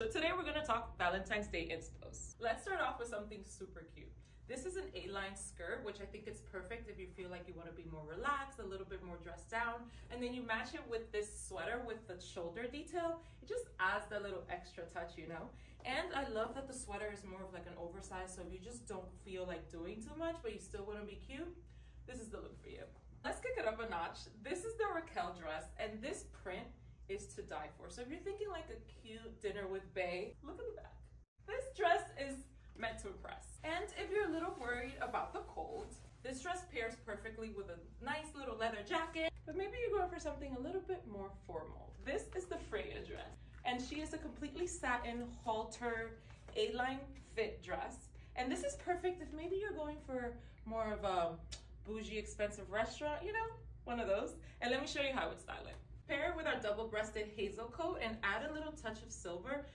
So today we're gonna talk Valentine's Day inspos. Let's start off with something super cute. This is an A-line skirt, which I think is perfect if you feel like you wanna be more relaxed, a little bit more dressed down, and then you match it with this sweater with the shoulder detail. It just adds that little extra touch, you know? And I love that the sweater is more of like an oversized, so if you just don't feel like doing too much, but you still wanna be cute, this is the look for you. Let's kick it up a notch. This is the Raquel dress, and this is to die for. So if you're thinking like a cute dinner with Bay, look at the back. This dress is meant to impress. And if you're a little worried about the cold, this dress pairs perfectly with a nice little leather jacket, but maybe you're going for something a little bit more formal. This is the Freya dress, and she is a completely satin halter A-line fit dress. And this is perfect if maybe you're going for more of a bougie expensive restaurant, you know, one of those. And let me show you how I would style it. Pair it with our double-breasted hazel coat and add a little touch of silver